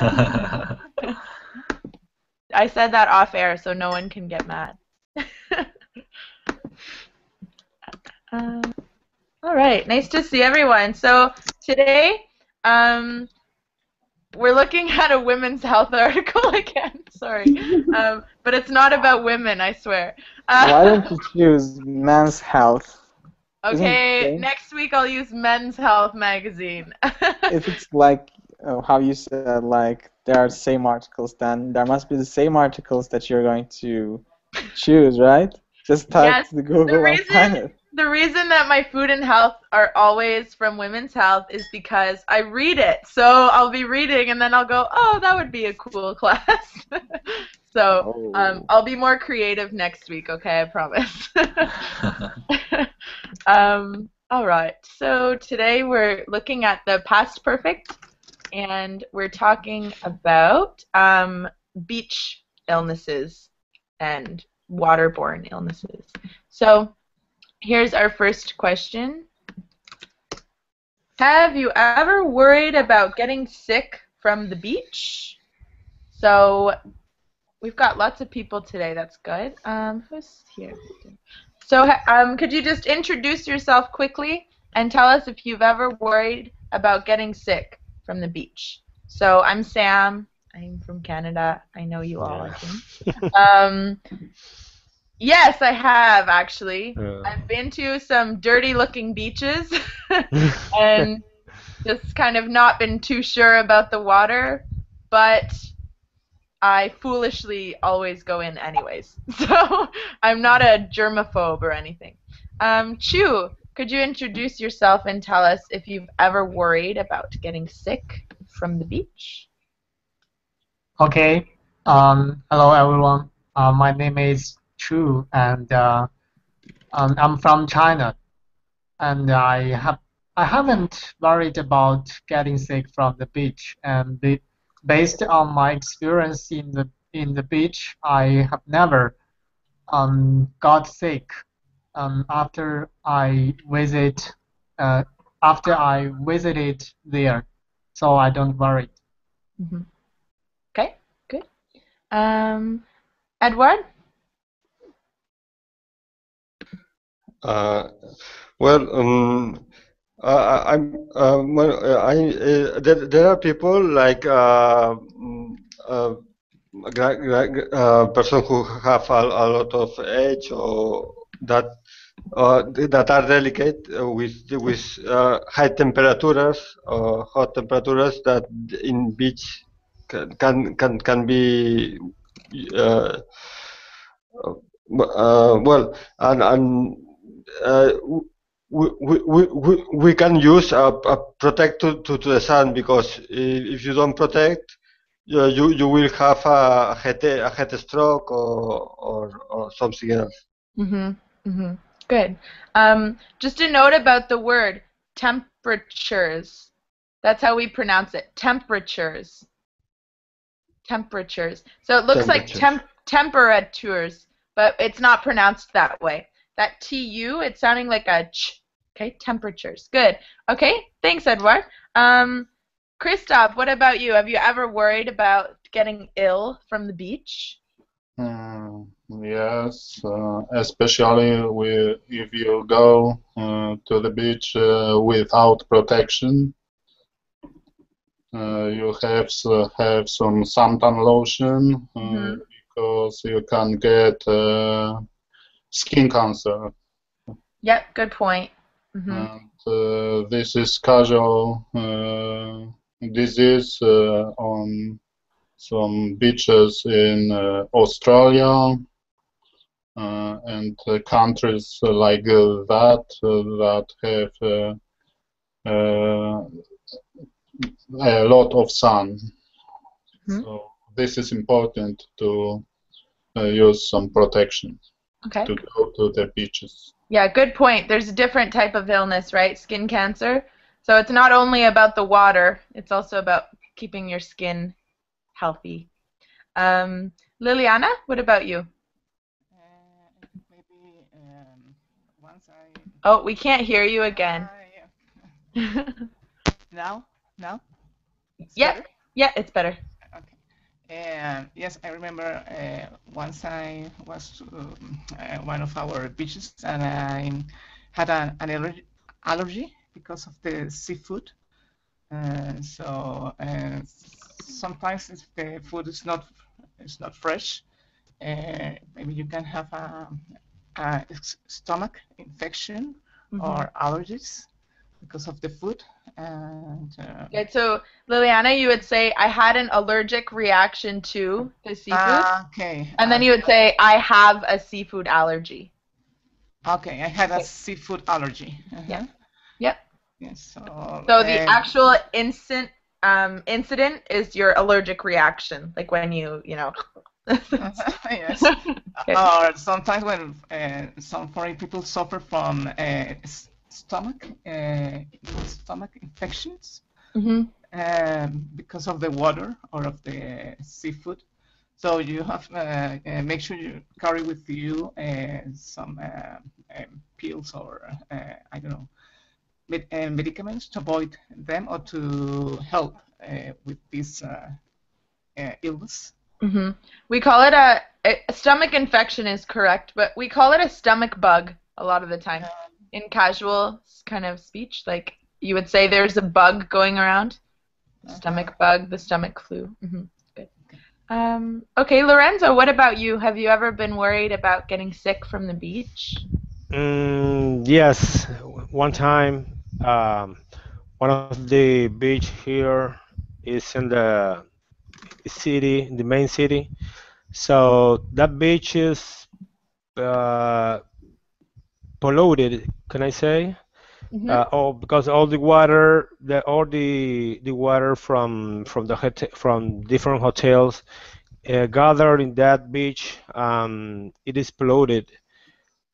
I said that off air so no one can get mad. uh, all right, nice to see everyone. So today, um, we're looking at a women's health article again. Sorry, um, but it's not about women, I swear. Uh, Why don't you choose men's health? Okay, next week I'll use Men's Health magazine. if it's like oh, how you said, like there are the same articles, then there must be the same articles that you're going to choose, right? Just type yes, to Google the reason, and find it. The reason that my food and health are always from Women's Health is because I read it. So I'll be reading and then I'll go, oh, that would be a cool class. so oh. um, I'll be more creative next week, okay? I promise. um, all right. So today we're looking at the past perfect and we're talking about um, beach illnesses and waterborne illnesses. So here's our first question. Have you ever worried about getting sick from the beach? So we've got lots of people today. That's good. Um, who's here? So um, could you just introduce yourself quickly and tell us if you've ever worried about getting sick? From the beach. So I'm Sam. I'm from Canada. I know you all, I think. um, yes, I have actually. Uh. I've been to some dirty-looking beaches and just kind of not been too sure about the water, but I foolishly always go in anyways. So I'm not a germaphobe or anything. Um, Chu, could you introduce yourself and tell us if you've ever worried about getting sick from the beach? Okay. Um, hello, everyone. Uh, my name is Chu, and uh, um, I'm from China. And I have I haven't worried about getting sick from the beach. And the, based on my experience in the in the beach, I have never um, got sick um, after I visit uh, after I visited there, so I don't worry. Mm-hmm. Okay, good. Um, Edward. Uh, well, um, uh, I'm uh, I uh, there, there are people like uh, mm, uh, uh, person who have a, a lot of age or that that are delicate uh, with with uh, high temperatures or hot temperatures that in beach can can can, be uh, uh, well and and uh, we, we, we, we can use a, a protect to, to, the sun because if you don't protect you you will have a head a head stroke or or, or something else. Mhm. Mhm. Good. Um, just a note about the word temperatures. That's how we pronounce it. Temperatures. Temperatures. So it looks like temp temperatures, but it's not pronounced that way. That tu, it's sounding like a ch. Okay, temperatures. Good. Okay, thanks, Edward. Um, Christoph, what about you? Have you ever worried about getting ill from the beach? Mm, yes, uh, especially with, if you go uh, to the beach uh, without protection. Uh, you have to have some suntan lotion uh, mm-hmm. because you can get uh, skin cancer. Yep, good point. Mm-hmm. And, this is casual disease on some beaches in uh, Australia and uh, countries like that that have a lot of sun. Mm-hmm. So this is important to uh, use some protection okay. to go to the beaches. Yeah, good point. There's a different type of illness, right? Skin cancer. So it's not only about the water, it's also about keeping your skin healthy. Um, Liliana, what about you? Uh, maybe um, once I. Oh, we can't hear you again. Uh, yeah. now, now. Yep. Yeah, it's better. Okay. And yes, I remember uh, once I was to uh, one of our beaches and I had an, an allergy, allergy because of the seafood. Uh, so uh, sometimes if the food is not is not fresh, uh, maybe you can have a, a stomach infection Mhm. or allergies because of the food. And uh, Good. So, Liliana, you would say, I had an allergic reaction to the seafood. Ah, okay. and then uh, you would say, I have a seafood allergy. Okay, I had a Okay. seafood allergy. Uh-huh. Yeah. Yep. Yes. So, So the actual instant um, incident is your allergic reaction, like when you, you know. yes. Okay. Or sometimes when uh, some foreign people suffer from uh, stomach uh, stomach infections hmm um, because of the water or of the seafood. So you have uh, uh, make sure you carry with you uh, some uh, um, pills or uh, I don't know med- uh, medicaments to avoid them or to help uh, with this uh, uh, illness. Hmm We call it a, a stomach infection is correct, but we call it a stomach bug a lot of the time in casual kind of speech. Like you would say, there's a bug going around. Stomach bug, the stomach flu. hmm Good. Um, okay, Lorenzo, what about you? Have you ever been worried about getting sick from the beach? Mm, yes, one time, um, one of the beach here is in the city, the main city. So that beach is uh, polluted, can I say? Mhm. Uh, all because all the water, the all the the water from from the hotel, from different hotels uh, gathered in that beach, um, it is polluted.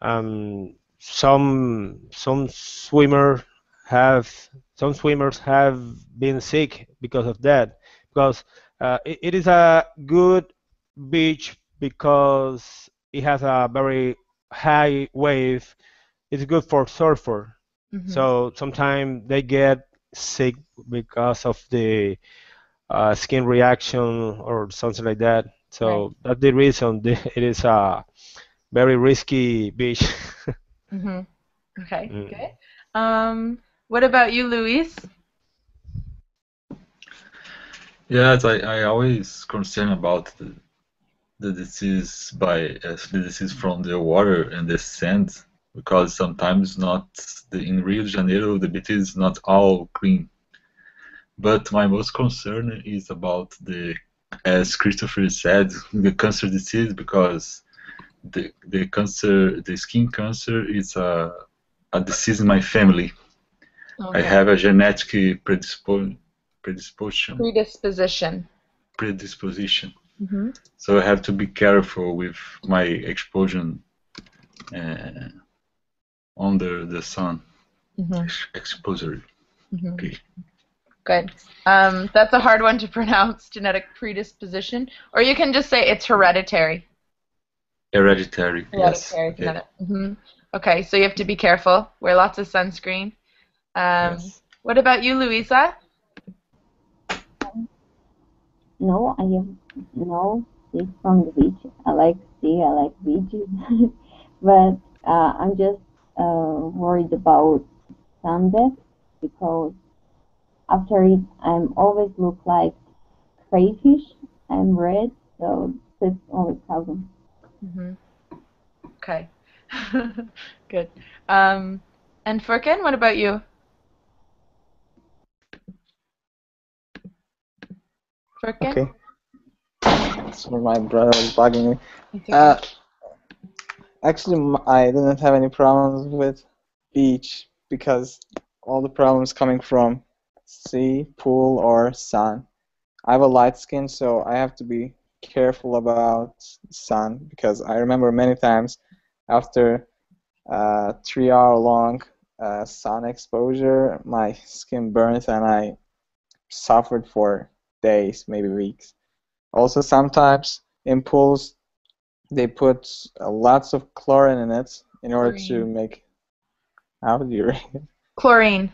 Um, some some swimmer have some swimmers have been sick because of that because uh, it, it is a good beach because it has a very high wave. It's good for surfer. Mhm. So sometimes they get sick because of the uh, skin reaction or something like that. So that's the reason it is a very risky beach. hmm Okay, Mm. good. Um, what about you, Luis? Yes, I, I always concerned about the, the disease by uh, the disease from the water and the sand because sometimes not the, in Rio de Janeiro the beach is not all clean. But my most concern is about the, as Christopher said, the cancer disease because the the cancer, the skin cancer is a a disease in my family. I have a genetic predispo- predisposition Predisposition. predisposition. hmm So I have to be careful with my exposure uh, under the sun hmm ex- exposure. hmm Okay. Good. Um, that's a hard one to pronounce, genetic predisposition. Or you can just say it's hereditary. Hereditary. Yes. Hereditary Yeah. genetic. hmm Okay, so you have to be careful. Wear lots of sunscreen. Um, Yes. What about you, Louisa? No, I have no sick from the beach. I like sea, I like beaches, but uh, I'm just uh, worried about sundeath because after it, I'm always look like crayfish. I'm red, so that's only problem. hmm Okay. Good. Um, and Furkan, what about you? Furkan? Okay. So my brother was bugging me. Uh, actually, I didn't have any problems with beach because all the problems coming from sea, pool, or sun. I have a light skin, so I have to be careful about sun because I remember many times after uh, three hour long uh, sun exposure, my skin burns and I suffered for days, maybe weeks. Also, sometimes in pools, they put lots of chlorine in it in order to make. How do you read it? Chlorine.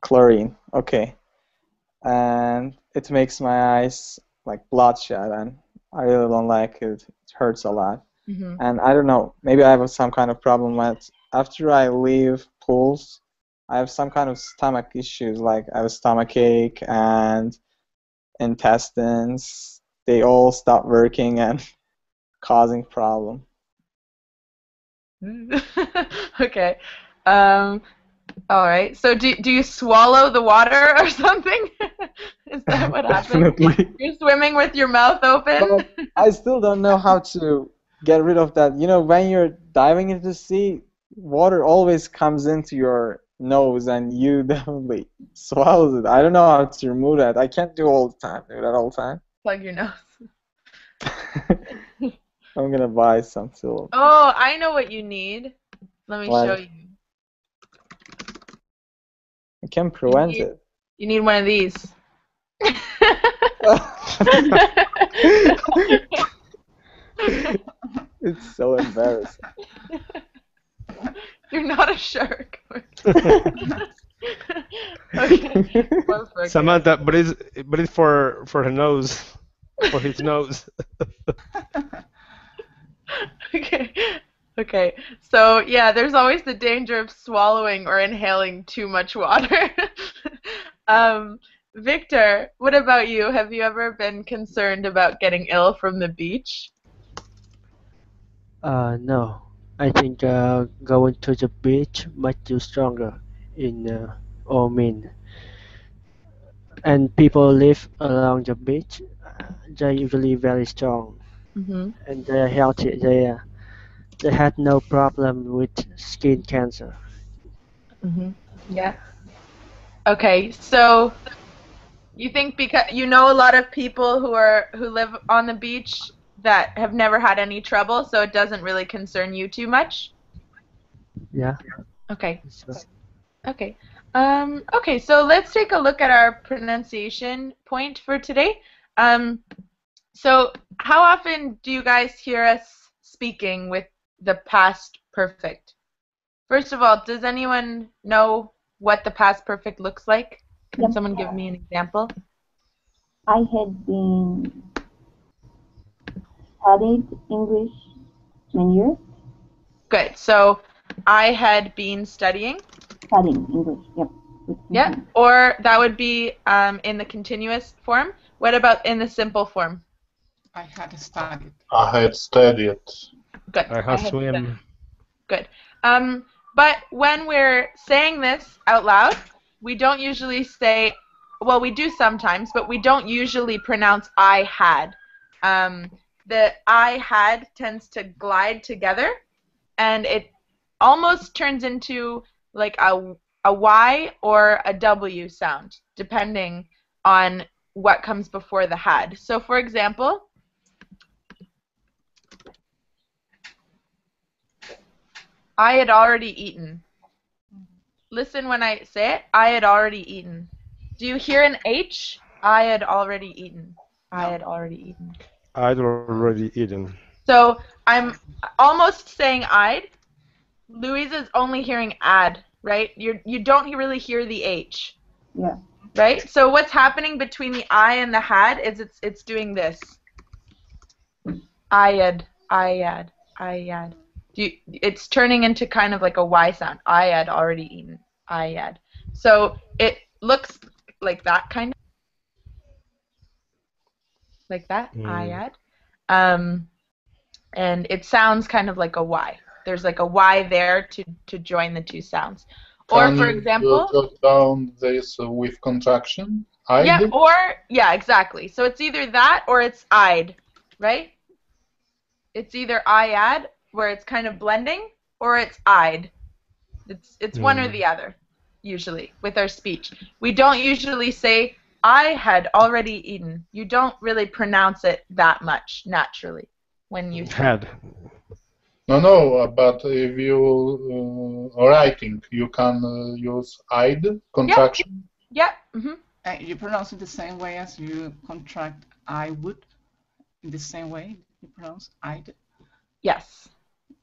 Chlorine. Okay. And it makes my eyes like bloodshot, and I really don't like it. It hurts a lot. hmm And I don't know, maybe I have some kind of problem with after I leave pools, I have some kind of stomach issues, like I have stomach ache and intestines. They all stop working and causing problem. okay. Um, all right. So do do you swallow the water or something? Is that what happens? Definitely. You're swimming with your mouth open. But I still don't know how to get rid of that. You know, when you're diving into the sea, water always comes into your nose and you definitely swallows it. I don't know how to remove that. I can't do all the time, do that all the time. Plug your nose. I'm gonna buy some too. Oh, I know what you need. Let me show you. I can prevent need- it. You need one of these. it's so embarrassing. You're not a shark. okay. Samantha, but it's but it's for for her nose, for his nose. okay. Okay. So yeah, there's always the danger of swallowing or inhaling too much water. um, Victor, what about you? Have you ever been concerned about getting ill from the beach? Uh, no. I think uh, going to the beach makes you stronger in uh, all mean. And people live along the beach, uh, they're usually very strong Mm-hmm. and they're healthy. They uh, they had no problem with skin cancer. Mm-hmm. Yeah. Okay, so you think because you know a lot of people who are who live on the beach that have never had any trouble, so it doesn't really concern you too much. Yeah. Okay. So, Okay. Um, okay, so let's take a look at our pronunciation point for today. Um, so, how often do you guys hear us speaking with the past perfect? First of all, does anyone know what the past perfect looks like? Can someone give me an example? I had been studied English many years. Good. So, I had been studying. Studying English, yep. with Yeah. Or that would be um, in the continuous form. What about in the simple form? I had studied. I had studied. Good. I have had swim. Good. Um, but when we're saying this out loud, we don't usually say, well, we do sometimes, but we don't usually pronounce I had. Um, the I had tends to glide together, and it almost turns into like a, a Y or a W sound, depending on what comes before the had. So, for example, I had already eaten. Listen when I say it. I had already eaten. Do you hear an H? I had already eaten. I had already eaten. I'd already eaten. So I'm almost saying I'd. Louise is only hearing ad, right? You you don't really hear the H, Yeah. right? So what's happening between the I and the had is it's it's doing this. I had, I had, I had. You, it's turning into kind of like a Y sound. I had already eaten. I had. So it looks like that kind of like that. I Mm. had. Um, and it sounds kind of like a Y. There's like a Y there to to join the two sounds. Or Can for you example, jot down this uh, with contraction? I'd? yeah, or yeah, exactly. So it's either that or it's I'd, right? It's either I add where it's kind of blending, or it's I'd. It's it's one or Mm. the other, usually with our speech. We don't usually say I had already eaten. You don't really pronounce it that much naturally when you Had. No, no, uh, but if you uh, writing, you can uh, use id contraction. Yeah. hmm Uh, you pronounce it the same way as you contract I would. In the same way you pronounce I'd. Yes.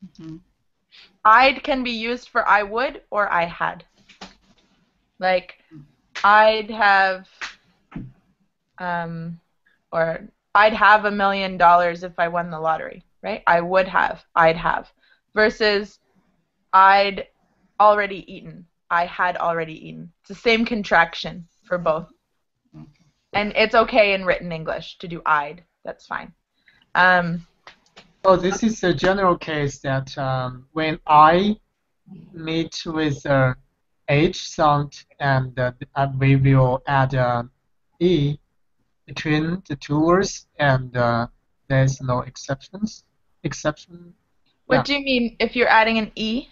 Mhm. I'd can be used for I would or I had. Like, I'd have Um, or I'd have a million dollars if I won the lottery, right? I would have. I'd have. Versus I'd already eaten. I had already eaten. It's the same contraction for both. And it's okay in written English to do I'd. That's fine. Um, Oh, this is a general case that um, when I meet with a H sound and uh, uh, we will add a E between the two words and uh, there's no exceptions. Exception. what Yeah. do you mean if you're adding an E?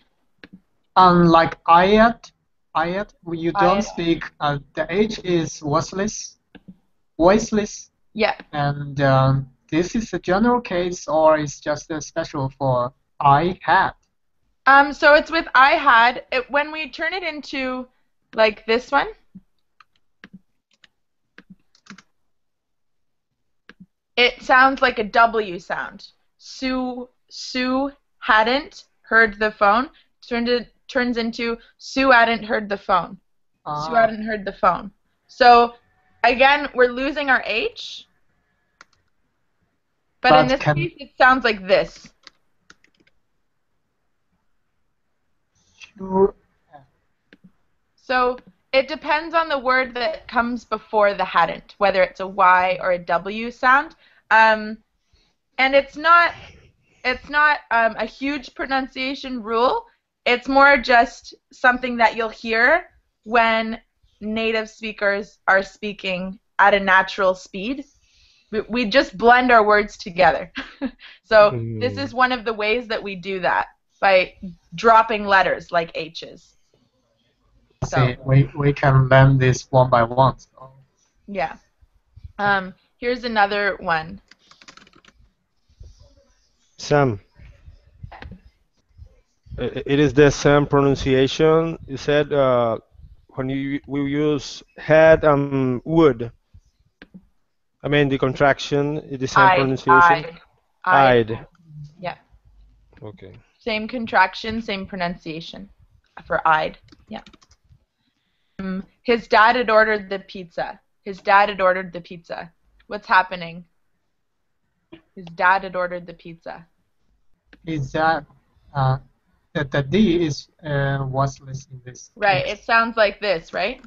Unlike ayat, ayat, you don't Ayat. speak. Uh, the H is voiceless, voiceless, Yeah. and um, this is a general case or it's just a special for I had. Um, so it's with I had. It, when we turn it into like this one, it sounds like a W sound. Sue Sue hadn't heard the phone. Turned it turns into Sue hadn't heard the phone. Sue Ah, hadn't heard the phone. So again, we're losing our H. But, in this can- case, it sounds like this. sure. So it depends on the word that comes before the hadn't, whether it's a Y or a W sound. Um, and it's not it's not um, a huge pronunciation rule. It's more just something that you'll hear when native speakers are speaking at a natural speed. We, we just blend our words together. so this Mm. is one of the ways that we do that by dropping letters like H's. So See, we, we can learn this one by one. So. yeah. Um, here's another one. Sam. It is the same pronunciation. You said uh, when you we use had and would. I mean the contraction is the same I'd, pronunciation. I'd, I'd. I'd. Yeah. Okay. Same contraction, same pronunciation for I'd. Yeah. Um, his dad had ordered the pizza. His dad had ordered the pizza. What's happening? His dad had ordered the pizza. Is that uh, the, the D is uh, voiceless in this? Right. It sounds like this, right?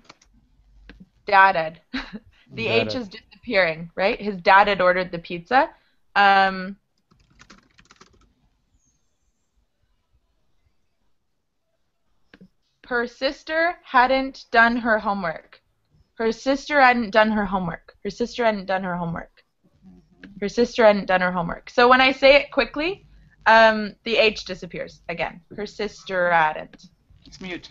Dadded. the H is disappearing, right? His dad had ordered the pizza. Um, her sister hadn't done her homework. Her sister hadn't done her homework. Her sister hadn't done her homework. Her sister hadn't done her homework. So when I say it quickly, um, the H disappears again. Her sister hadn't. It's mute.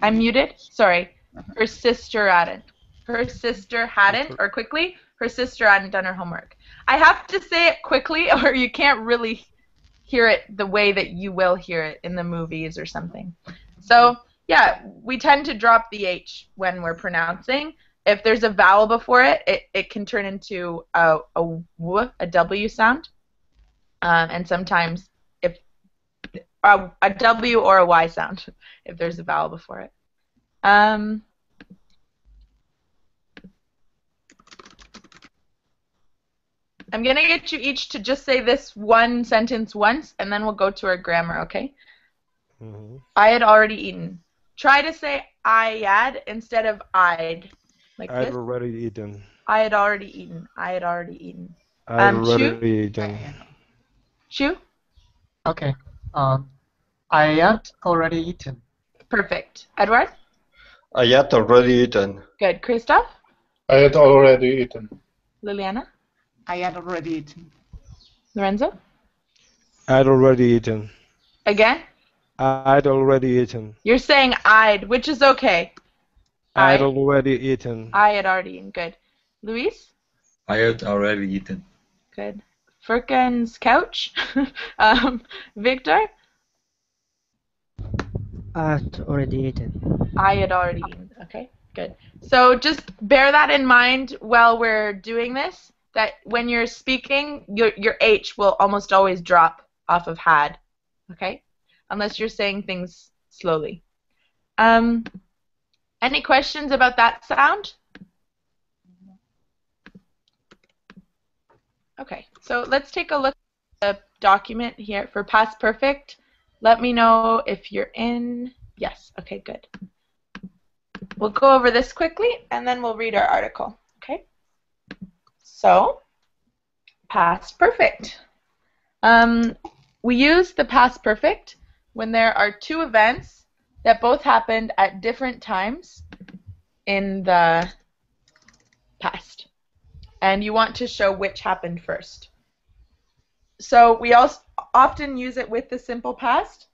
I'm muted. Sorry. Her sister hadn't. Her sister hadn't, or quickly, her sister hadn't done her homework. I have to say it quickly, or you can't really hear it the way that you will hear it in the movies or something. So, yeah, we tend to drop the H when we're pronouncing. If there's a vowel before it, it, it can turn into a, a W, a W sound. Um, and sometimes if a, a W or a Y sound if there's a vowel before it. Um, I'm going to get you each to just say this one sentence once, and then we'll go to our grammar, okay? Mhm. I had already eaten. Try to say I had instead of I'd. Like I'd this. already eaten. I had already eaten. I had already eaten. I'd Um, Shu? eaten. Shu? Okay. Um, I had already eaten. Perfect. Edward? I had already eaten. Good. Christoph? I had already eaten. Liliana? I had already eaten. Lorenzo? I'd already eaten. Again? I'd already eaten. You're saying I'd, which is okay. I'd I- already eaten. I had already eaten. Good. Luis? I had already eaten. Good. Furkan's couch? um, Victor? I'd already eaten. I had already eaten. Okay, good. So just bear that in mind while we're doing this. That when you're speaking, your your H will almost always drop off of had. Okay, unless you're saying things slowly. Um, any questions about that sound? Okay, so let's take a look at the document here for past perfect. Let me know if you're in. Yes, okay, good. We'll go over this quickly and then we'll read our article. Okay? So, past perfect. Um, we use the past perfect when there are two events that both happened at different times in the past. And you want to show which happened first. So we also often use it with the simple past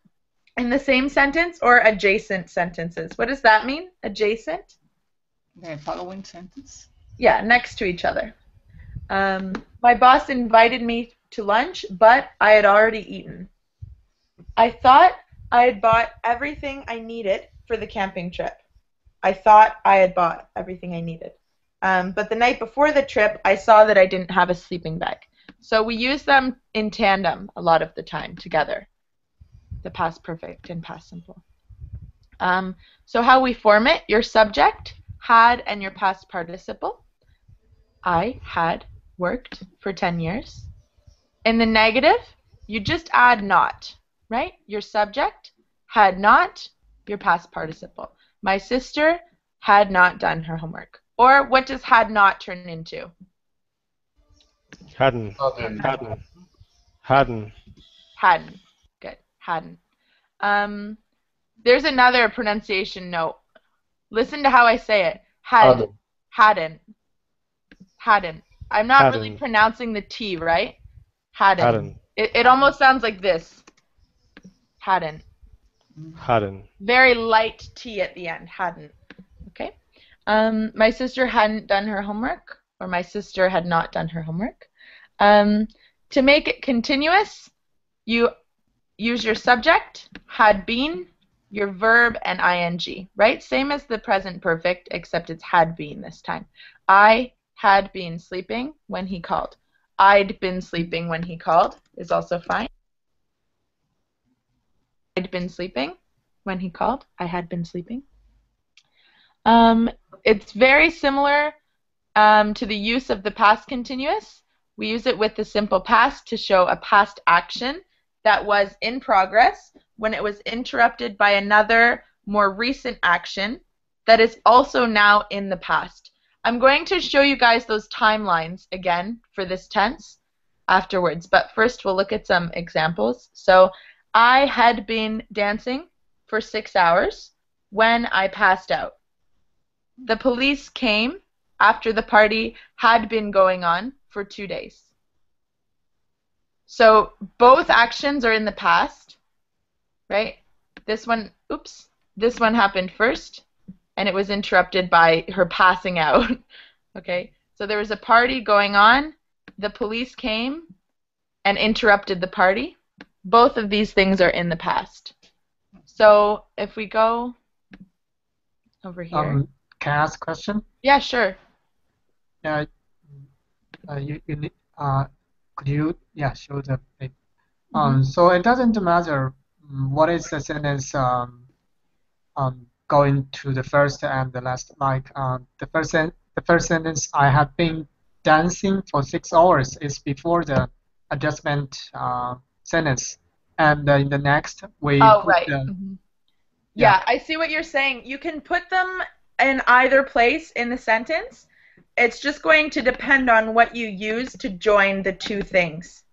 in the same sentence or adjacent sentences. What does that mean? Adjacent? The following sentence. Yeah, next to each other. Um, my boss invited me to lunch, but I had already eaten. I thought I had bought everything I needed for the camping trip. I thought I had bought everything I needed. Um, but the night before the trip, I saw that I didn't have a sleeping bag. So we use them in tandem a lot of the time together the past perfect and past simple. Um, so how we form it, your subject, had, and your past participle. I had worked for 10 years. In the negative, you just add not, right? Your subject, had not, your past participle. My sister had not done her homework. Or what does had not turn into? Hadn't. Hadn't. Hadn't. Hadn't. Hadn't. Good. Hadn't. Um, there's another pronunciation note. Listen to how I say it. Had. Hadn't. Hadn't. Hadn't. I'm not really Hadn't. pronouncing the T, right? Hadn't. Hadn't. It, it almost sounds like this. Hadn't. Hadn't. Very light T at the end. Hadn't. Okay. Um, my sister hadn't done her homework, or my sister had not done her homework. Um, to make it continuous, you use your subject, had been, your verb, and ing, right? Same as the present perfect, except it's had been this time. I had been sleeping when he called. I'd been sleeping when he called is also fine. I'd been sleeping when he called. I had been sleeping. Um, it's very similar um, to the use of the past continuous. We use it with the simple past to show a past action that was in progress when it was interrupted by another more recent action that is also now in the past. I'm going to show you guys those timelines again for this tense afterwards, but first we'll look at some examples. So I had been dancing for six hours when I passed out. The police came after the party had been going on for two days. So both actions are in the past, right? This one, oops, this one happened first, and it was interrupted by her passing out. okay, so there was a party going on, the police came and interrupted the party. Both of these things are in the past. So if we go over here. Um, can I ask a question? yeah, sure. Yeah. Uh, you, you need- uh, could you yeah show the? Um, so it doesn't matter mm, what is the sentence um, um, going to the first and the last. Like um, the first sen- the first sentence, I have been dancing for six hours is before the adjustment uh, sentence, and uh, in the next we Oh, put right. the Mhm. Yeah, I see what you're saying. You can put them in either place in the sentence. It's just going to depend on what you use to join the two things.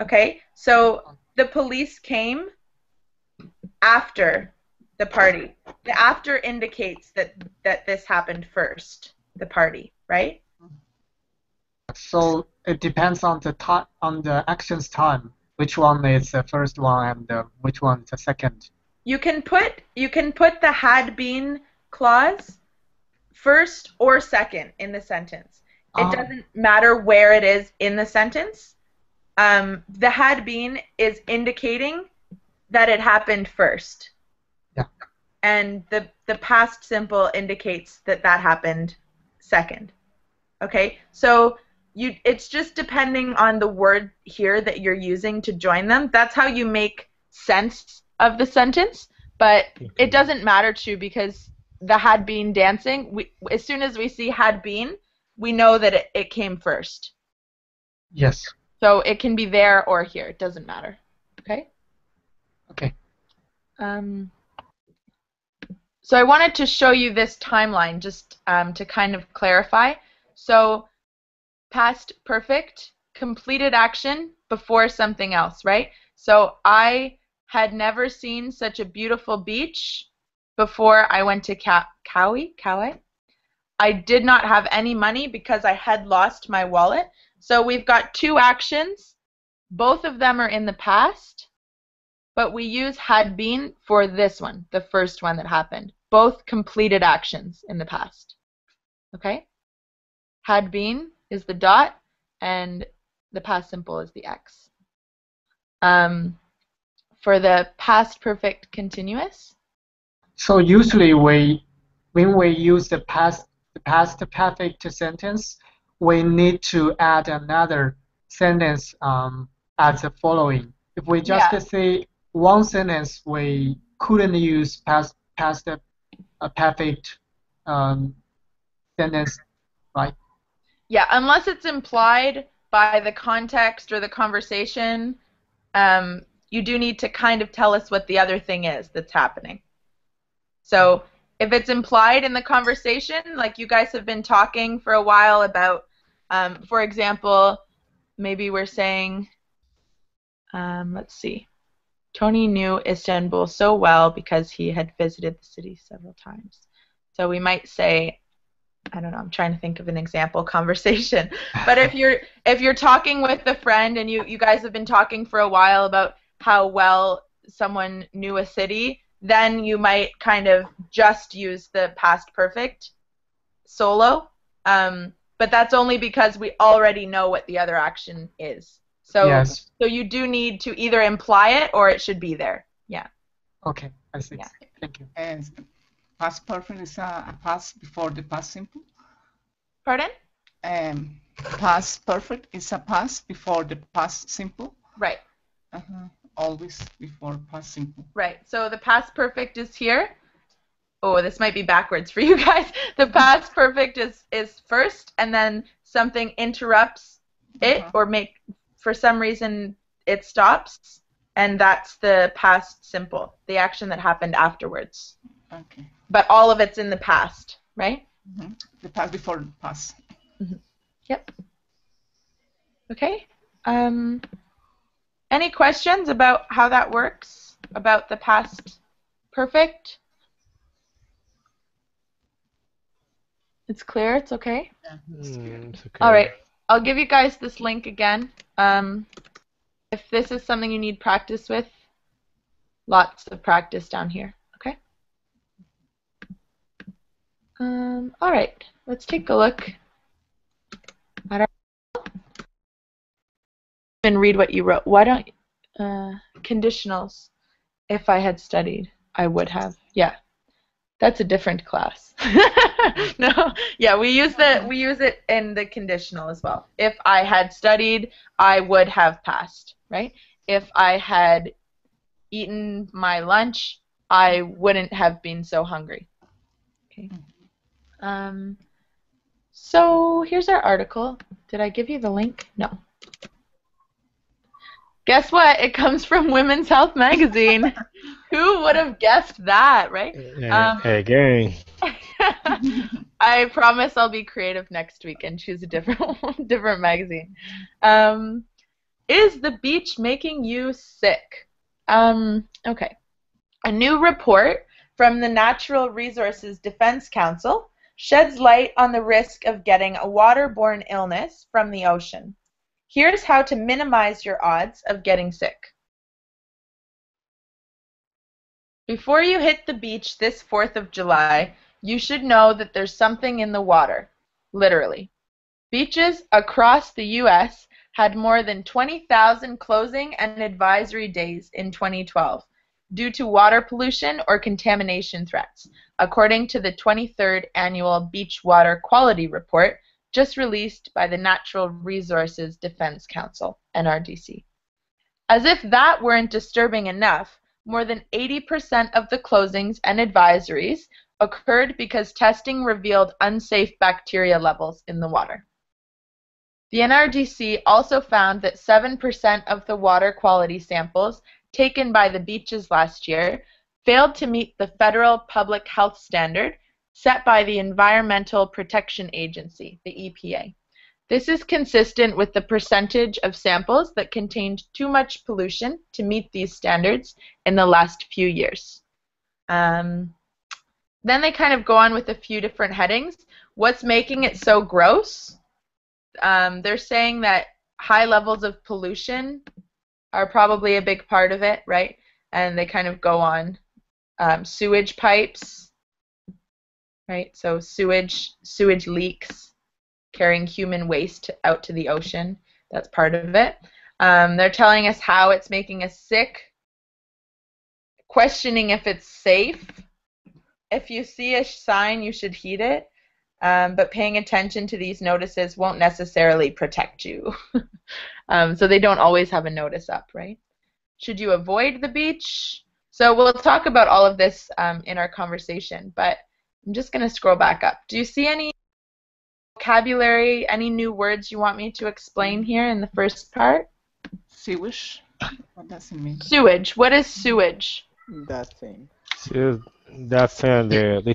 Okay? So the police came after the party. The after indicates that that this happened first, the party, right? So it depends on the time on the action's time. Which one is the first one and uh, which one is the second? You can put you can put the had been clause first or second in the sentence. It Oh. doesn't matter where it is in the sentence. Um, the had been is indicating that it happened first. Yeah. And the the past simple indicates that that happened second. Okay? So you it's just depending on the word here that you're using to join them. That's how you make sense of the sentence, but it doesn't matter to because the had been dancing, we as soon as we see had been, we know that it, it came first. Yes. So it can be there or here. It doesn't matter. Okay? Okay. Um, so I wanted to show you this timeline just um, to kind of clarify. So past perfect, completed action before something else, right? So I had never seen such a beautiful beach before I went to Ka- Kauai. Kauai. I did not have any money because I had lost my wallet. So we've got two actions. Both of them are in the past, but we use had been for this one, the first one that happened. Both completed actions in the past. Okay? Had been is the dot, and the past simple is the x. Um, for the past perfect continuous, So usually we, when we use the past the past perfect sentence, we need to add another sentence um, as the following. If we just Yeah. say one sentence, we couldn't use past past uh, perfect um, sentence? Yeah, unless it's implied by the context or the conversation, um, you do need to kind of tell us what the other thing is that's happening. So if it's implied in the conversation, like you guys have been talking for a while about, um, for example, maybe we're saying, um, let's see, Tony knew Istanbul so well because he had visited the city several times. So we might say, I don't know, I'm trying to think of an example conversation. But if you're if you're talking with a friend and you, you guys have been talking for a while about how well someone knew a city, then you might kind of just use the past perfect solo. Um, but that's only because we already know what the other action is. So Yes. so you do need to either imply it or it should be there. Yeah. Okay, I see. Yeah. Thank you. And past perfect is a, past before the past simple. Pardon? Um, past perfect is a past before the past simple. Right. Uh-huh. Always before past simple. Right. So the past perfect is here. Oh, this might be backwards for you guys. The past perfect is is first, and then something interrupts it, Uh-huh. or make for some reason it stops, and that's the past simple, the action that happened afterwards. Okay. But all of it's in the past, right? hmm The past before the past. Yep. Okay. Um, any questions about how that works? About the past perfect? It's clear. It's okay. Mm, it's okay. All right. I'll give you guys this link again. Um, if this is something you need practice with, lots of practice down here. Okay. Um, all right. Let's take a look at our and read what you wrote. Why don't uh, conditionals? If I had studied, I would have. Yeah, that's a different class. no, yeah, we use the we use it in the conditional as well. If I had studied, I would have passed. Right? If I had eaten my lunch, I wouldn't have been so hungry. Okay. Um. So here's our article. Did I give you the link? No. Guess what? It comes from Women's Health Magazine. Who would have guessed that, right? Hey, Um, hey, gang. I promise I'll be creative next week and choose a different different magazine. Um, is the beach making you sick? Um, okay. A new report from the Natural Resources Defense Council sheds light on the risk of getting a waterborne illness from the ocean. Here's how to minimize your odds of getting sick. Before you hit the beach this 4th of July, you should know that there's something in the water, literally. Beaches across the U.S. had more than 20,000 closing and advisory days in 2012 due to water pollution or contamination threats, according to the 23rd Annual Beach Water Quality Report just released by the Natural Resources Defense Council, NRDC. As if that weren't disturbing enough, more than 80% of the closings and advisories occurred because testing revealed unsafe bacteria levels in the water. The NRDC also found that 7% of the water quality samples taken by the beaches last year failed to meet the federal public health standard set by the Environmental Protection Agency, the EPA. This is consistent with the percentage of samples that contained too much pollution to meet these standards in the last few years. Um, then they kind of go on with a few different headings. What's making it so gross? Um, they're saying that high levels of pollution are probably a big part of it, right? And they kind of go on um, sewage pipes, right? So sewage sewage leaks, carrying human waste out to the ocean. That's part of it. Um, they're telling us how it's making us sick, questioning if it's safe. If you see a sign, you should heed it. Um, but paying attention to these notices won't necessarily protect you. um, so they don't always have a notice up, right? Should you avoid the beach? So we'll talk about all of this um, in our conversation, but I'm just going to scroll back up. Do you see any vocabulary, any new words you want me to explain here in the first part? Sewage. What does it mean? Sewage. What is sewage? That thing. So that's uh, the the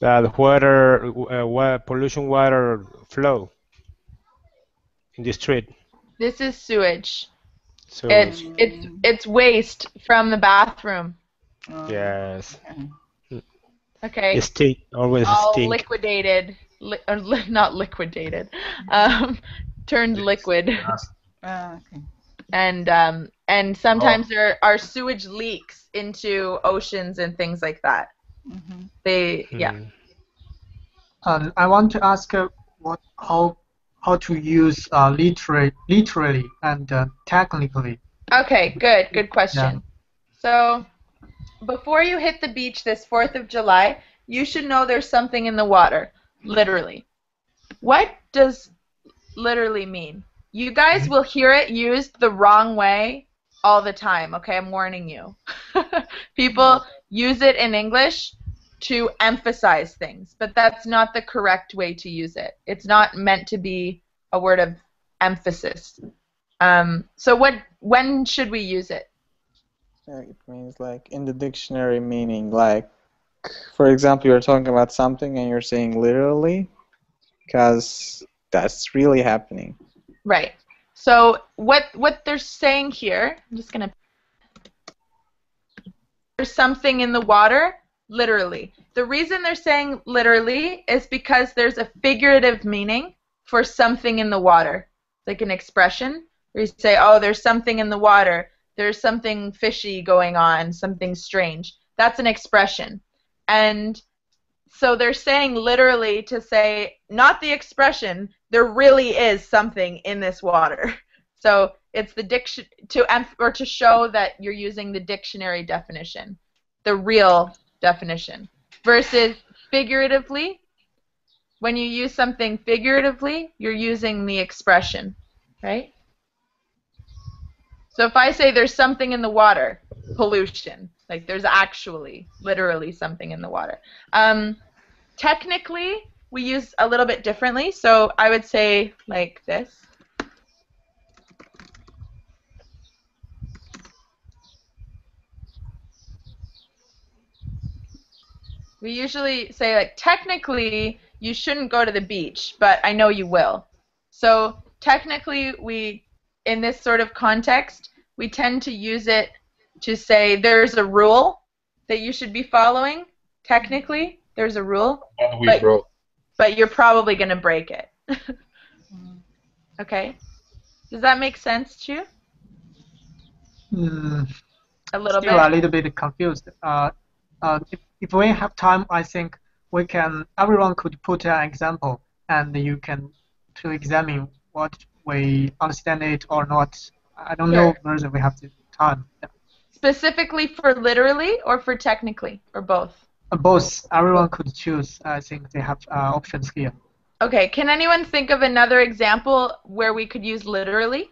tube that water uh, wa- pollution water flow in the street. This is sewage. So It's it's it's waste from the bathroom. Uh, yes, Okay. it stink always All stink. liquidated, li- or li- not liquidated, um, turned liquid, Ah, okay. and um, and sometimes there are sewage leaks into oceans and things like that. Mhm. They yeah. Mm. Um, I want to ask uh, what how how to use uh, literally literally and uh, technically. Okay, good, good question. So, before you hit the beach this 4th of July, you should know there's something in the water, literally. What does literally mean? You guys will hear it used the wrong way all the time, okay? I'm warning you. People use it in English to emphasize things, but that's not the correct way to use it. It's not meant to be a word of emphasis. Um, so what when should we use it? It means like in the dictionary meaning, like for example, you're talking about something and you're saying literally, because that's really happening. Right. So what what they're saying here, I'm just gonna there's something in the water, literally. The reason they're saying literally is because there's a figurative meaning for something in the water. Like an expression where you say, Oh, there's something in the water, there's something fishy going on, something strange. That's an expression. And so they're saying literally to say not the expression there really is something in this water so it's the diction to em- or to show that you're using the dictionary definition the real definition versus figuratively when you use something figuratively you're using the expression right? So if i say there's something in the water pollution like there's actually literally something in the water. Um, technically we use a little bit differently. So i would say like this we usually say like technically you shouldn't go to the beach but i know you will so technically we in this sort of context we tend to use it to say there's a rule that you should be following technically there's a rule And But- broke. but you're probably going to break it. okay? Does that make sense to you? Mm, A little still a bit? little bit confused. Uh, uh, if, if we have time, I think we can. Everyone could put an example, and you can to examine what we understand it or not. I don't know Sure. whether we have the time. Yeah. Specifically for literally or for technically or both? Uh, Both. Everyone could choose. I think they have uh, options here. Okay, can anyone think of another example where we could use literally?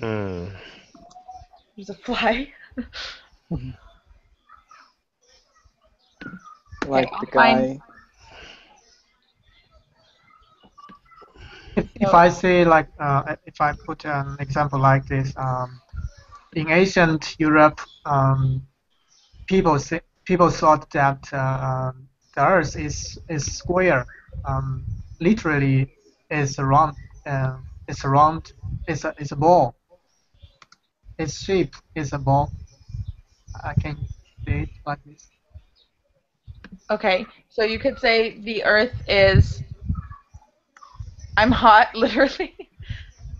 Mm. There's a fly. Like I'll the find- guy. If, if I say like, uh, if I put an example like this, um, in ancient Europe, um, people say, people thought that uh, the Earth is is square. Um, literally, is a round. Uh, it's a round. It's a it's a ball. Its shape is a ball. I can say it like this. Okay, so you could say the Earth is. I'm hot, literally.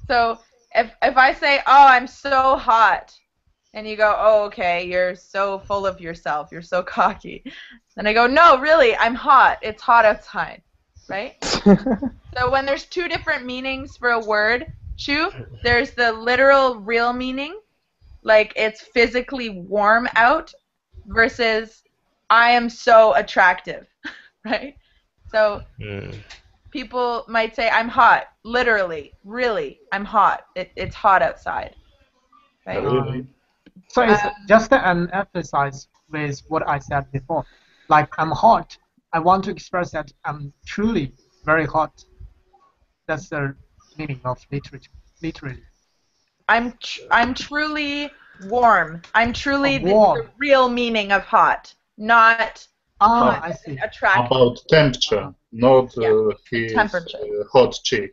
so if if I say, "Oh, I'm so hot," and you go, "Oh, okay, you're so full of yourself. You're so cocky," then I go, "No, really, I'm hot. It's hot outside." Right? so when there's two different meanings for a word, Chu, there's the literal real meaning, like it's physically warm out, versus I am so attractive, right? So Mm. people might say I'm hot, literally, really, I'm hot. It, it's hot outside, right? Um, so it's Um, just an emphasize with what I said before. Like I'm hot. I want to express that I'm truly very hot. That's the meaning of literature. Literally. I'm tr- I'm truly warm. I'm truly Oh, the, warm. the real meaning of hot, not Ah, hot I see. attractive. About temperature, not uh, his Temperature. uh, hot chick.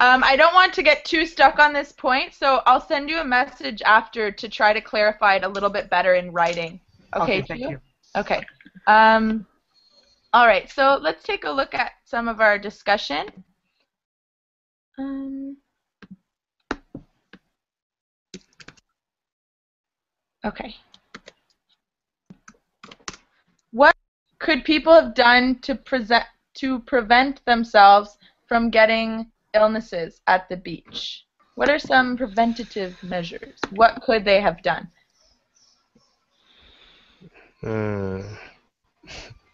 Um, I don't want to get too stuck on this point, so I'll send you a message after to try to clarify it a little bit better in writing. Okay, thank Gio? you. Okay. Um, all right, so let's take a look at some of our discussion. Um, okay. What could people have done to present to prevent themselves from getting illnesses at the beach? What are some preventative measures? What could they have done?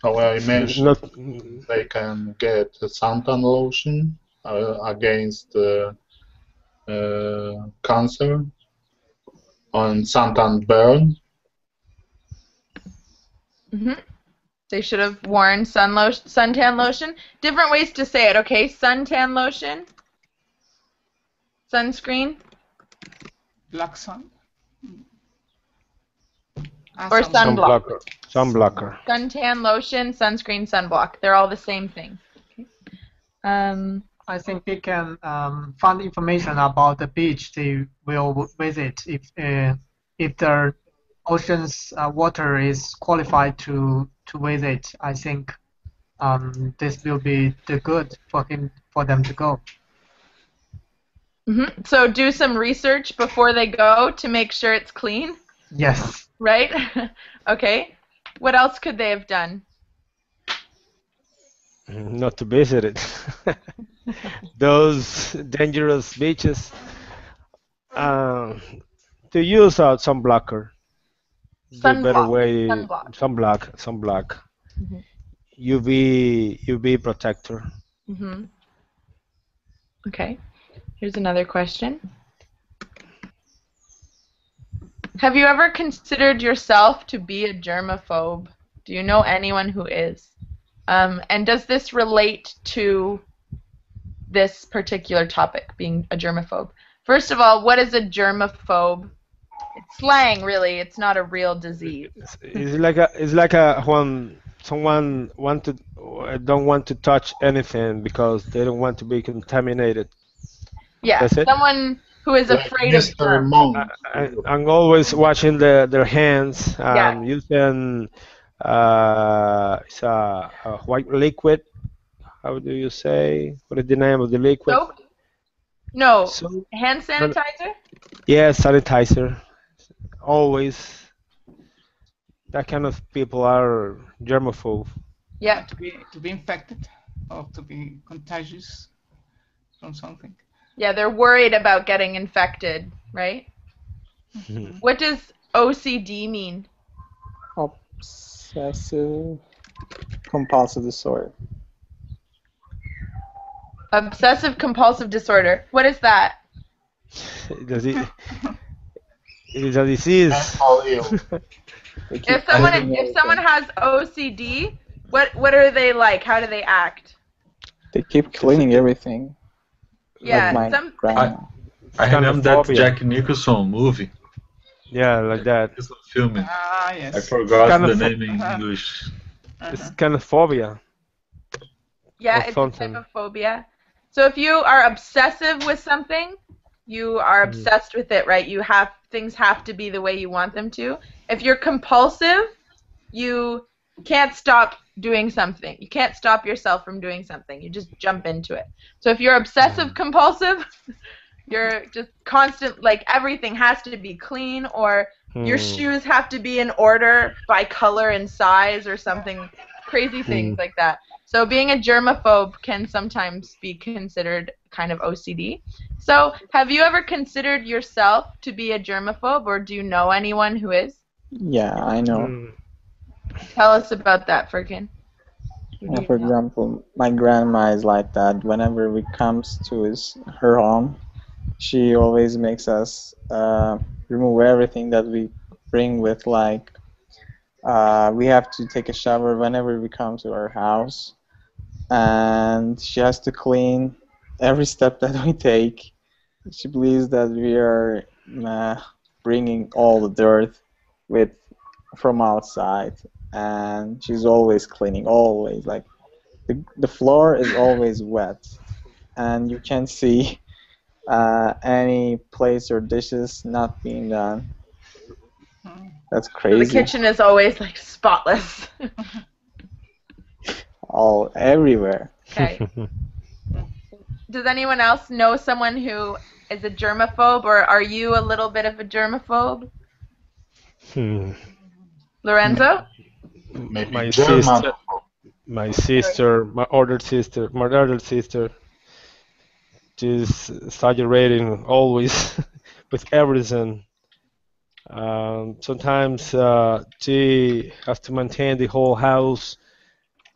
How I mentioned, Not, they can get suntan lotion uh, against uh, uh, cancer on suntan burn. hmm They should have worn sun lotion, suntan lotion. Different ways to say it, okay? Suntan lotion, sunscreen, Black sun. Ah, or sun- sunblock. sunblocker. Sunblocker. Suntan lotion, sunscreen, sunblock. They're all the same thing. Okay. Um, I think they can um, find information about the beach they will visit if uh, if the ocean's uh, water is qualified to to visit. I think um, this will be the good for him for them to go. mhm. So do some research before they go to make sure it's clean, Yes. right? okay. What else could they have done? Not to visit it. Those dangerous beaches. Uh, to use a sunblocker. The better Sunblock, way. sunblock. Sunblock. Sunblock. Mhm. UV UV protector. hmm Okay. Here's another question. Have you ever considered yourself to be a germaphobe? Do you know anyone who is? Um, and does this relate to this particular topic, being a germaphobe? First of all, what is a germaphobe? It's slang, really. It's not a real disease. It's like a it's like a when someone want to don't want to touch anything because they don't want to be contaminated. Yeah, That's it? someone who is Like afraid of Mr. germs. Monk. I, I'm always watching the, their hands. Um, Yeah. Using uh, it's a, a white liquid. How do you say? What is the name of the liquid? Soap? No, So, hand sanitizer? yeah, sanitizer. Always. That kind of people are germaphobe. Yeah. to be to be infected or to be contagious from something. Yeah, they're worried about getting infected, right? What does OCD mean? Obsessive compulsive disorder. Obsessive compulsive disorder. What is that? Does it? It is a disease. Mental ill. If someone if someone has OCD, what what are they like? How do they act? They keep cleaning everything. Yeah, my some grandma. I kind of remember that phobia. Jack Nicholson movie. Yeah, like that. Nicholson film. Ah, yes. I forgot Kind the name in Uh-huh. English. It's kind of phobia. Yeah, Or it's a something. type of phobia. So if you are obsessive with something, you are Mm-hmm. obsessed with it, right? You have things have to be the way you want them to. If you're compulsive, you can't stop doing something. You can't stop yourself from doing something. You just jump into it. So if you're obsessive compulsive, you're just constant like everything has to be clean or your Hmm. shoes have to be in order by color and size or something crazy things like that. So being a germaphobe can sometimes be considered kind of OCD. So have you ever considered yourself to be a germaphobe or do you know anyone who is? Yeah, I know. Hmm. Tell us about that, Furkan. Uh, for example, my grandma is like that. Whenever we comes to his her home, she always makes us uh, remove everything that we bring with. Like, uh, we have to take a shower whenever we come to her house, and she has to clean every step that we take. She believes that we are uh, bringing all the dirt with from outside and she's always cleaning, always. Like the the floor is always wet, and you can see uh, any plates or dishes not being done. That's So crazy. the kitchen is always like spotless. All everywhere. okay. Does anyone else know someone who is a germaphobe or are you a little bit of a germaphobe? Hmm. Lorenzo? Maybe My German. sister, my sister, my older sister, my older sister, she's exaggerating always with everything. Um, sometimes uh, she has to maintain the whole house.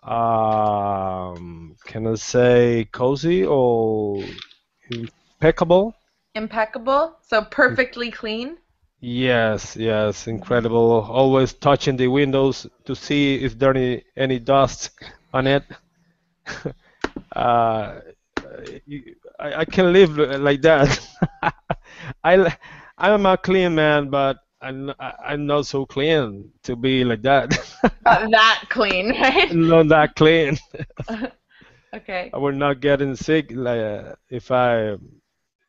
Um, can I say cozy or impeccable? Impeccable. So perfectly clean. Yes, yes, incredible. Always touching the windows to see if there any any dust on it. uh, I, I can live like that. I I'm a clean man, but I'm I- I'm not so clean to be like that. Not that clean, right? not that clean. okay. I will not getting sick like uh, if I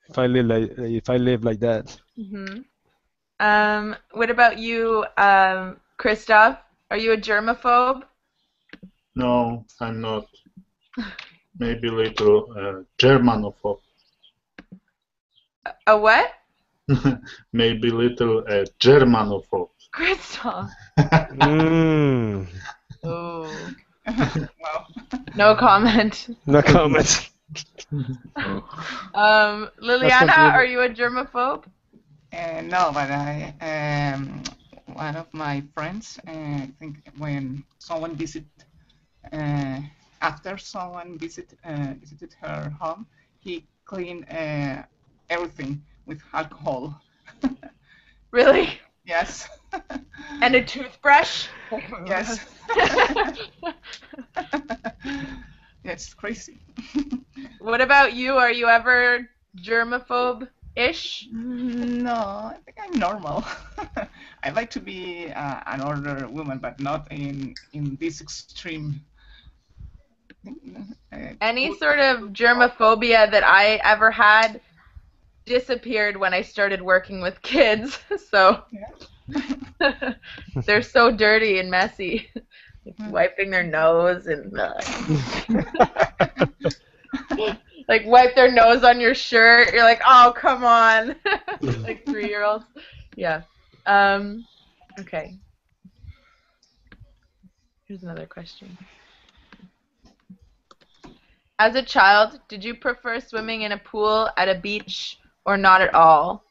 if I live like if I live like that. hmm Um, what about you, um, Christoph? Are you a germaphobe? No, I'm not. Maybe little uh, Germanophobe. A what? Maybe little uh, Germanophobe. Christoph. Mm, Oh. Well, No comment. no comment. Um, Liliana, are you a germaphobe? Uh, no, but I um, one of my friends, uh, I think when someone visit uh, after someone visit uh, visited her home, he cleaned uh, everything with alcohol. Really? Yes. And a toothbrush? yes. That's crazy. what about you? Are you ever germaphobe-ish? No, I think I'm normal. I like to be uh, an older woman, but not in in this extreme. Uh, Any sort of germophobia that I ever had disappeared when I started working with kids. So they're so dirty and messy. Like wiping their nose and like wipe their nose on your shirt. You're like, oh come on, like three year olds. Yeah. Um. Okay. Here's another question. As a child, did you prefer swimming in a pool at a beach or not at all?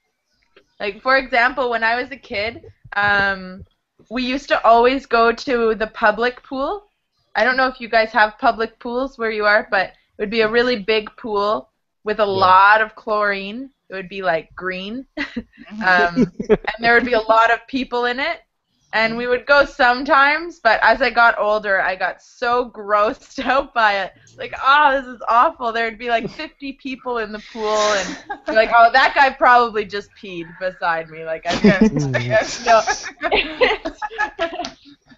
Like for example, when I was a kid, um, we used to always go to the public pool. I don't know if you guys have public pools where you are, but it would be a really big pool with a lot of chlorine. It would be like green, um, and there would be a lot of people in it. And we would go sometimes, but as I got older, I got so grossed out by it. Like, oh, this is awful. There'd be like 50 people in the pool, and you're like, oh, that guy probably just peed beside me. Like, I Yes, yes. no.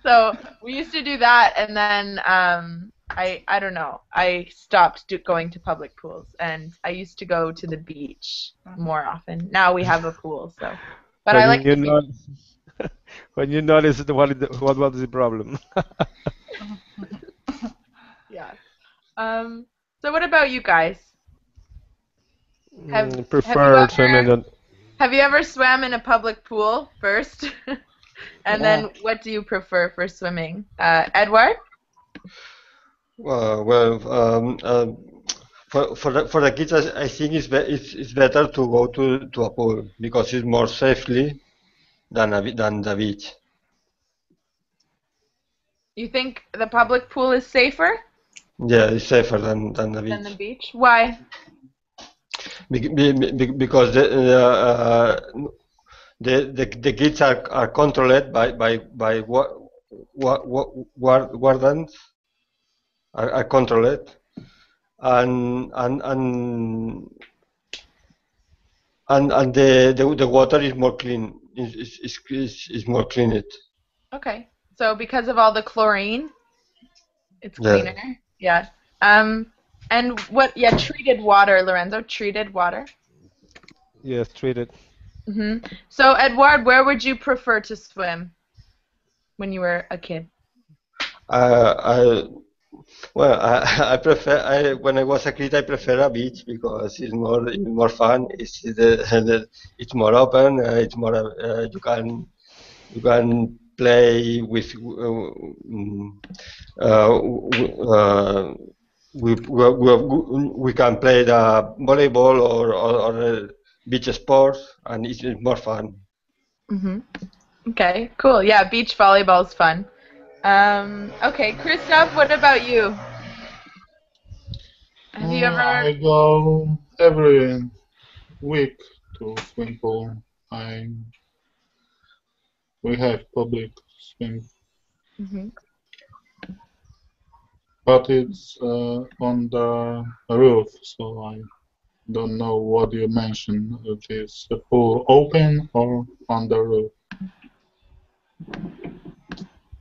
so we used to do that, and then um, I I don't know. I stopped do, going to public pools, and I used to go to the beach more often. Now we have a pool, so. But when I like you the beach. not, when you notice the, what, is the, what was the problem. Yeah. Um. So what about you guys? Have- Mm, have you prefer ever- swimming Have you ever swam in a public pool first? and then what do you prefer for swimming? Uh, Edward? Uh, well, um, um, for for the, for the kids, I, I think it's, be, it's it's better to go to, to a pool because it's more safely than a, than the beach. You think the public pool is safer Yeah, it's safer than, than the beach. than the beach? Why? Be, be, be, because the, uh, the, the the kids are, are controlled by by by what what what wardens are, are controlled and and and and, and the, the the water is more clean is is, is, is more cleaned Okay. So because of all the chlorine, it's Yeah. cleaner. Yeah. Um. And what? Yeah, treated water, Lorenzo. Treated water. yes treated. hmm So Edward, where would you prefer to swim when you were a kid? Uh, I, well, I, I prefer. I, when I was a kid, I prefer a beach because it's more it's more fun. It's the, it's more open. Uh, it's more uh, you can you can play with uh, mm, uh, uh, we, we, we, we can play the volleyball or, or, or uh, beach sports and it's more fun. Mm-hmm. Okay, cool. Yeah, beach volleyball is fun. Um, okay, Christoph, what about you? Have you Uh, I go every week to swim pool. I we have public swim, Mhm. but it's uh, on the roof, so I don't know what you mentioned. If it's a pool open or on the roof.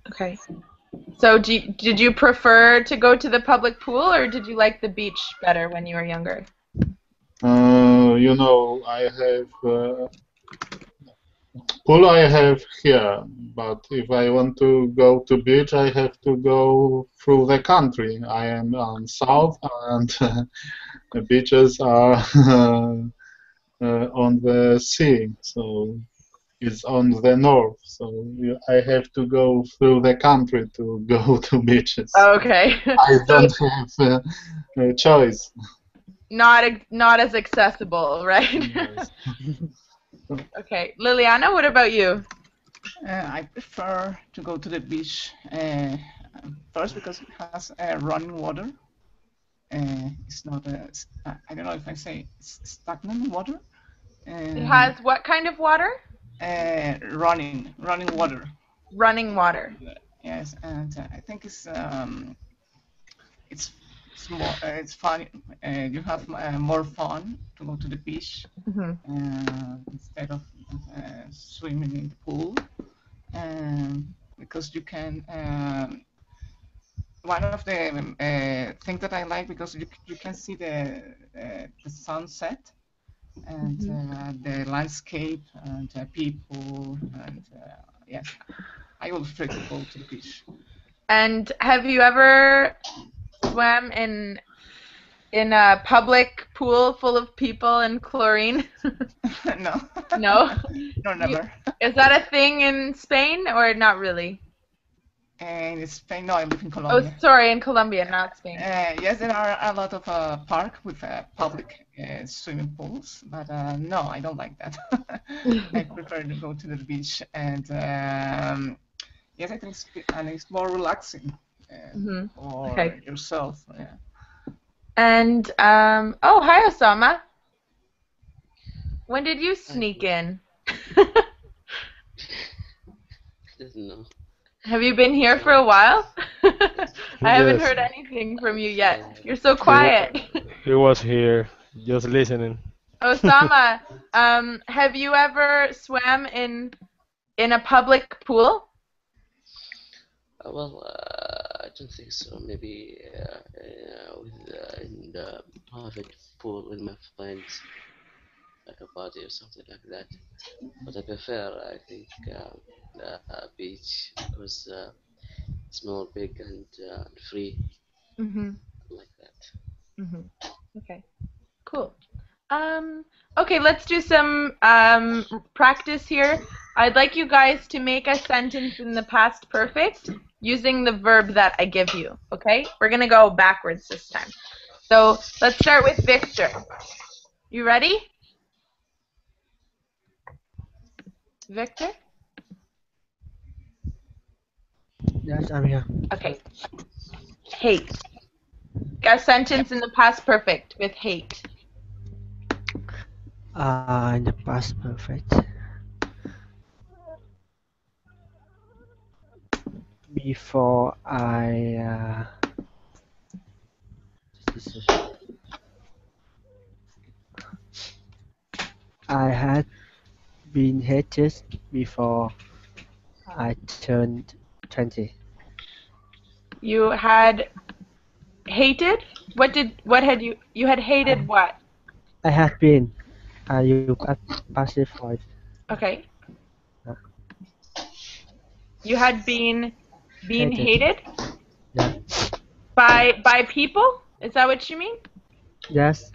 Okay. So, do you, did you prefer to go to the public pool, or did you like the beach better when you were younger? Uh, you know, I have uh, pool I have here, but if I want to go to beach, I have to go through the country. I am on south, and the beaches are uh, on the sea, so it's on the north. So you- I have to go through the country to go to beaches. Okay. I don't have uh, a choice. not ex- not as accessible, right? Yes. okay, Liliana, what about you? Uh, I prefer to go to the beach uh, first because it has uh, running water. Uh, it's not a, I don't know if I say stagnant water. It Uh, has what kind of water? Uh, running, running water. Running water. Yes, and uh, I think it's um, it's it's more uh, it's fun. Uh, you have uh, more fun to go to the beach hmm uh, instead of uh, swimming in the pool, um, because you can. Um, one of the um, uh, things that I like because you you can see the uh, the sunset and uh, the landscape and uh, people and uh, yes, I would prefer to go to the beach. And have you ever swam in in a public pool full of people and chlorine? no, no. no, never. Is that a thing in Spain or not really? And in Spain, no, I live in Colombia. Oh, sorry, in Colombia, not Spain. Uh, yes, there are a lot of uh, park with uh, public uh, swimming pools, but uh, no, I don't like that. I prefer to go to the beach, and um, yes, I think it's, and it's more relaxing uh, hmm for Okay. yourself. Yeah. And um, oh, hi Osama. When did you sneak in? didn't know. Have you been here for a while? I haven't heard anything from you yet. You're so quiet. He was here, just listening. Osama, um, have you ever swam in in a public pool? Uh, well, uh, I don't think so. Maybe uh, uh, with uh, in the private pool with my friends, like a party or something like that. But I prefer, I think, uh, uh, beach because uh, it's more big and uh, free Mm-hmm. like that. Mm-hmm. Okay. Cool. Um, okay, let's do some um, practice here. I'd like you guys to make a sentence in the past perfect using the verb that I give you. Okay? We're gonna go backwards this time. So let's start with Victor. You ready? Victor? Yes, I'm here. Okay. Hate. A sentence in the past perfect with hate. Uh, in the past perfect. Before I uh, I had been hated before I turned 20. You had hated? What did what had you you had hated what? I had been. Uh, you passive voice. Okay. Yeah. You had been being Hated. hated Yeah. by by people? Is that what you mean? Yes.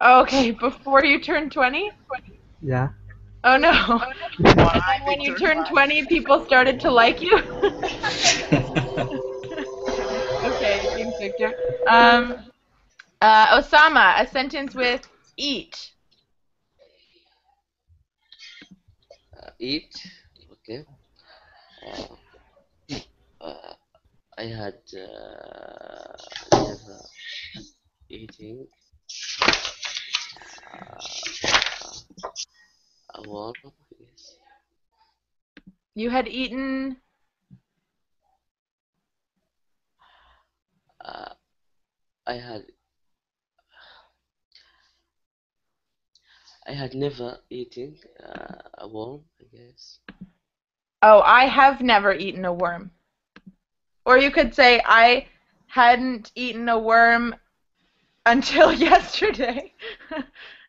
Okay, before you turned 20? Yeah. Oh no. And when you turned 20, people started to like you? okay, thanks, Victor. Um, uh, Osama, a sentence with eat. Uh, eat, okay. Uh, uh, I had uh, never eating uh, a warm, yes. You had eaten Uh, I had I had never eaten uh, a worm, I guess. Oh, I have never eaten a worm. Or you could say I hadn't eaten a worm until yesterday.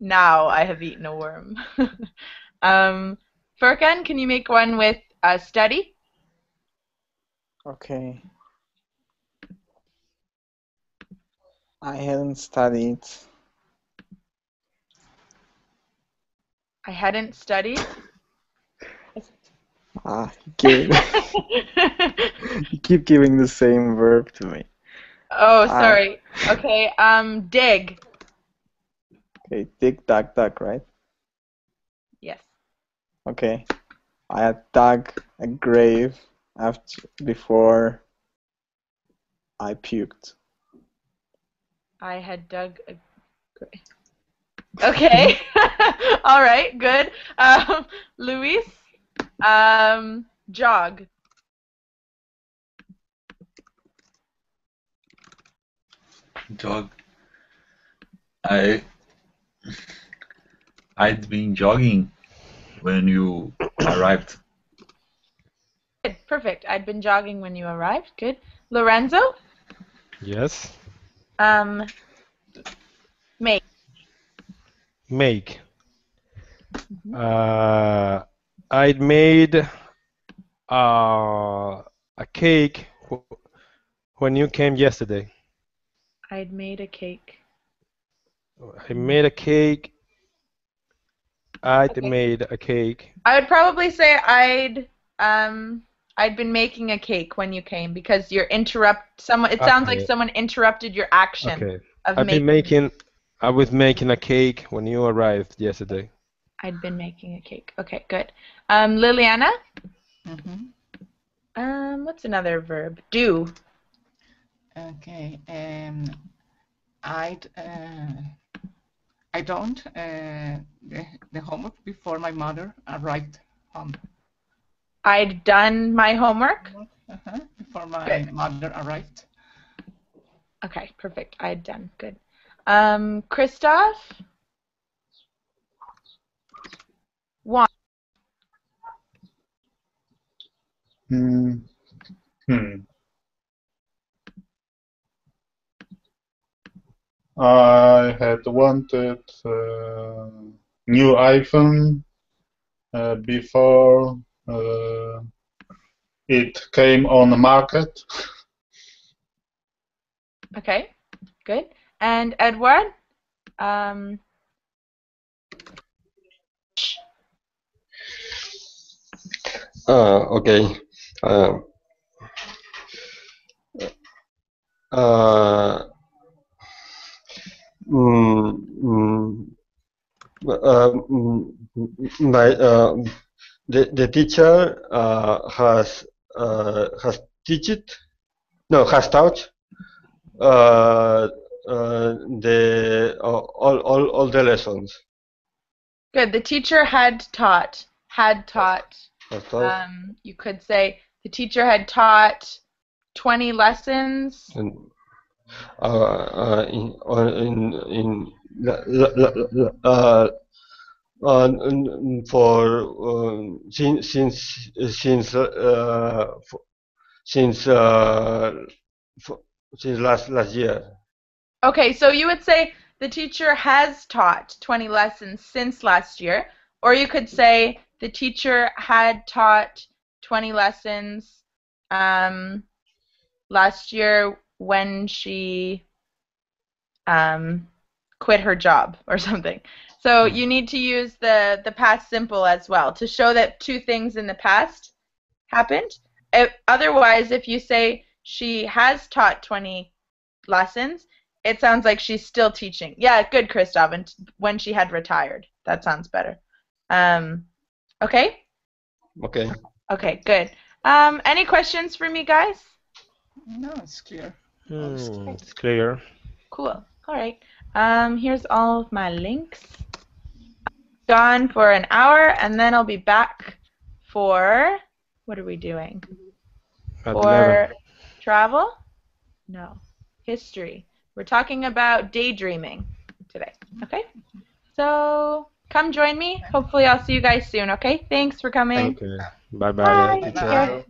now I have eaten a worm. um, Furkan, can you make one with uh, study? Okay. I hadn't studied. I hadn't studied. Ah, give, you keep giving the same verb to me. Oh, Ah. sorry. Okay, um, dig. Okay, dig, dug, dug, right? Yes. Okay. I had dug a grave after before I puked. I had dug a grave. Okay. All right, good. Um, Luis, um, jog. Jog. I I'd been jogging when you arrived. Good, perfect. I'd been jogging when you arrived. Good. Lorenzo, Yes. um, make. Make. Uh, I'd made uh, a cake when you came yesterday. I'd made a cake. I made a cake. I Okay. made a cake. I would probably say I'd um I'd been making a cake when you came because you're interrupt someone. It sounds like someone interrupted your action Okay. of I've making. been making. I was making a cake when you arrived yesterday. I'd been making a cake. Okay, good. Um, Liliana. Mm-hmm. Um, what's another verb? Do. Okay. Um, I'd uh, I don't uh, the, the homework before my mother arrived home. I'd done my homework. Uh-huh. Before my Good. mother arrived. Okay, perfect. I'd done. Good. Um, Christoph? One. Hmm. Hmm. I had wanted uh, new iPhone uh, before uh, it came on the market. Okay, good. And Edward? Um, Uh, okay. Uh, uh, mm, mm, uh, mm, my uh, the the teacher uh, has uh, has teach it no has taught uh, uh, the all, all all the lessons good. The teacher had taught. Had taught. taught Um, you could say the teacher had taught 20 lessons. and uh, uh, in in in uh, uh, for um, since since since uh, since uh, since last last year. Okay, so you would say the teacher has taught 20 lessons since last year, or you could say the teacher had taught 20 lessons um, last year when she um, quit her job or something. So you need to use the, the past simple as well to show that two things in the past happened. If, otherwise, if you say she has taught 20 lessons, it sounds like she's still teaching. Yeah, good, Christoph. And when she had retired, that sounds better. Um, okay. Okay. Okay, good. Um, any questions for me, guys? No, it's clear. Hmm, it's clear. Cool. All right. Um, here's all of my links. Gone for an hour, and then I'll be back for what are we doing? At For 11. travel? No. History. We're talking about daydreaming today. Okay? So come join me. Hopefully I'll see you guys soon, okay? Thanks for coming. Okay. Bye Bye. bye. Take care.